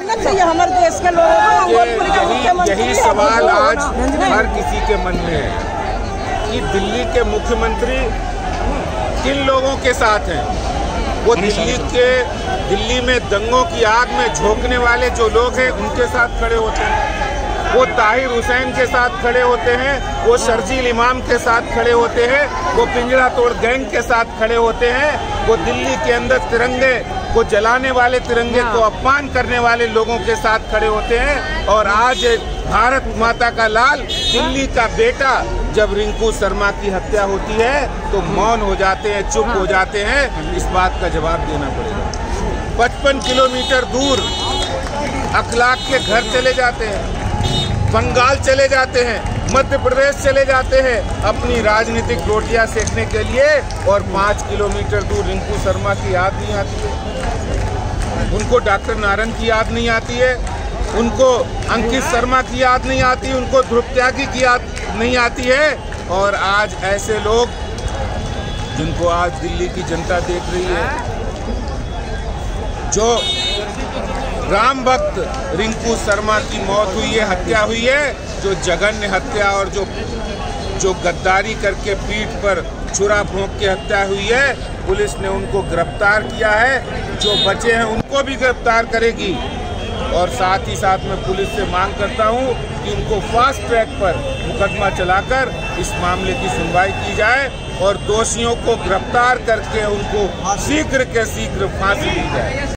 चाहिए हमारे देश के लोगों को यही मुख्यमंत्री यही है, सवाल आज हर किसी के मन में है कि दिल्ली के मुख्यमंत्री किन लोगों के साथ हैं? वो दिल्ली के दिल्ली में दंगों की आग में झोंकने वाले जो लोग हैं उनके साथ खड़े होते हैं। वो ताहिर हुसैन के साथ खड़े होते हैं वो शर्जील इमाम के साथ खड़े होते हैं वो पिंजरा तोड़ गैंग के साथ खड़े होते हैं वो दिल्ली के अंदर तिरंगे को जलाने वाले तिरंगे को अपमान करने वाले लोगों के साथ खड़े होते हैं और आज भारत माता का लाल दिल्ली का बेटा जब रिंकू शर्मा की हत्या होती है तो मौन हो जाते हैं चुप हो। जाते हैं। इस बात का जवाब देना पड़ेगा। पचपन किलोमीटर दूर अखलाक के घर चले जाते हैं बंगाल चले जाते हैं मध्य प्रदेश चले जाते हैं अपनी राजनीतिक रोटियाँ सेकने के लिए और पाँच किलोमीटर दूर रिंकू शर्मा की याद नहीं आती है। उनको डॉक्टर नारायण की याद नहीं आती है, उनको अंकित शर्मा की याद नहीं आती, उनको ध्रुव त्यागी की याद नहीं आती है, और आज ऐसे लोग जिनको आज दिल्ली की जनता देख रही है, जो राम भक्त रिंकू शर्मा की मौत हुई है, हत्या हुई है, जो जघन्य हत्या और जो जो गद्दारी करके पीठ पर छुरा भोंक के हत्या हुई है। पुलिस ने उनको गिरफ़्तार किया है। जो बचे हैं उनको भी गिरफ़्तार करेगी। और साथ ही साथ मैं पुलिस से मांग करता हूँ कि उनको फास्ट ट्रैक पर मुकदमा चलाकर इस मामले की सुनवाई की जाए और दोषियों को गिरफ़्तार करके उनको शीघ्र के शीघ्र फांसी दी जाए।